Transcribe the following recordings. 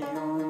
you.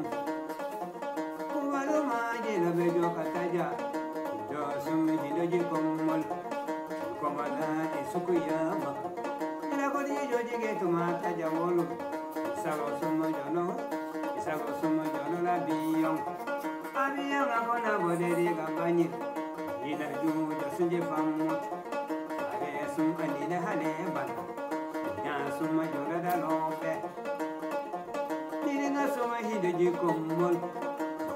bedo kataja do sumi jido ji komol komala ni suku yama ila ko ji do ji ge tuma sumo jono sago sumo jono la biyon abiyan ko na boderi gambani ina ju do sunje famu ade sum anina hale ban ya suma jono da lobe Ini ngasuma hidup di kumpul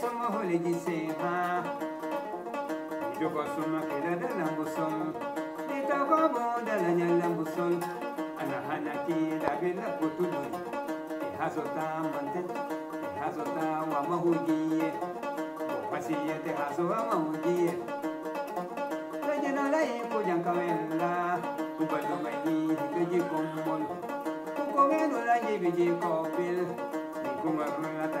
somo hole ji sema ido ko somo kira da lambu sol de ta ko bo da la nya lambu sol ana ki da be do e hazo ta mante e hazo ta wa ma hu ko pasi ye ko jan ka wen la ko mo ku ko ko ta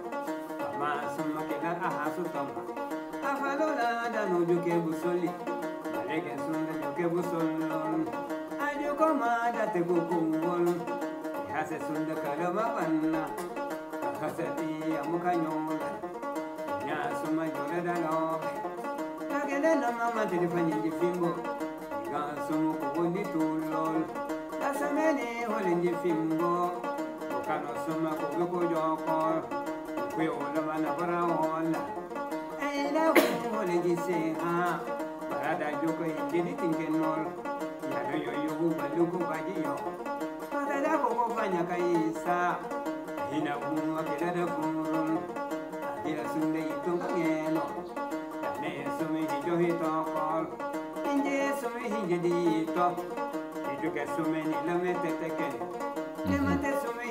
ثم كنرها سلطان أفلولا دانو جوكي بسولي بريك سند جوكي بسولون أجوكو ما داتكو كوبول يحاسي سند كلمة بنا أخسدي يمكا نيولا يا سما جولة دانو لكن أنا ما تلفني جفيمبو Gansumu kubundi tulol Lasameni holinji fimbo Kukano suma kubuku jokor voy a levantar a olá, ella fue la que dice ah, para darle que hice de ti que no, ya no yo yo hubo baluco bajío, para dejarlo para nunca irsa, ahí no un no que no lo cumple, aquí la suerte y tú la engañó, ya me sume dijeron que no fallo, en que sume hice de ti to, dijó que sumé la mente te quede, la mente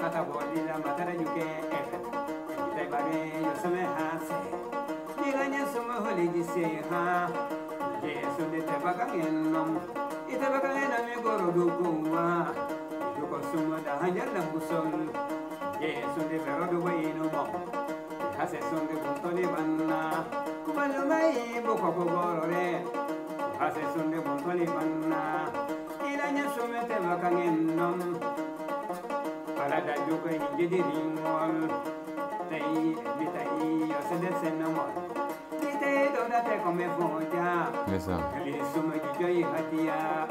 Kata boli la matara juke efet Kita bare yosume hase Diranya suma holi jiseha Yesu de te bakagenom Ite bakagenom e goro dukuwa Joko suma da hajar da busol Yesu de vero du bayinu mo Hase sunde buntoni banna Kubalu mai buko kugoro re Hase sunde buntoni banna Iranya sume te bakagenom Arada jogani gedirim var Tei, vitei, eu se desena mor Vitei, toda te come fonja Ele suma de joi hatia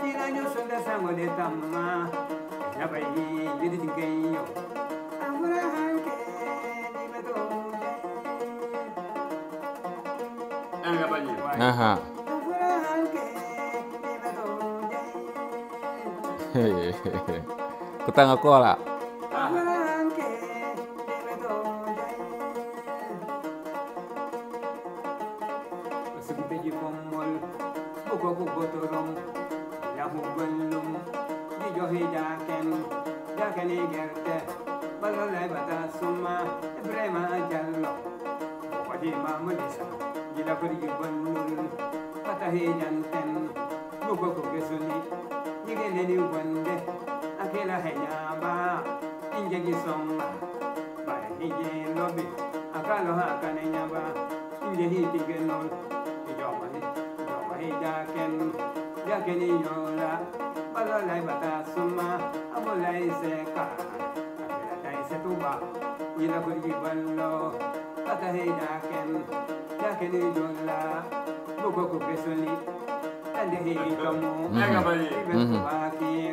Tiranho sun de sango de tamma Nabai, jedirin kenyo Abraham ke dimadone Angabaji Aha Abraham ke dimadone Hehehehe Kita ngaku lah. Thank you. Akela henyaba Inje gi somma Bare hije lobi. Akalo hakane nyaba Inje hi tigenol Ijoma hi Ijoma hi jaken Jaken bata summa Abolai seka Akela tai setuba Jila pergi ballo Kata hi jaken Jaken i yola Buko kuke suni Ande hi kamu. Ibe kubaki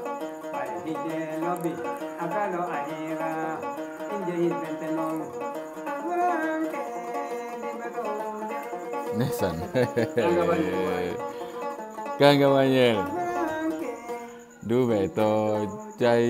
Barikije lobi Akalo ahira Inje Nesan. Du beto cai.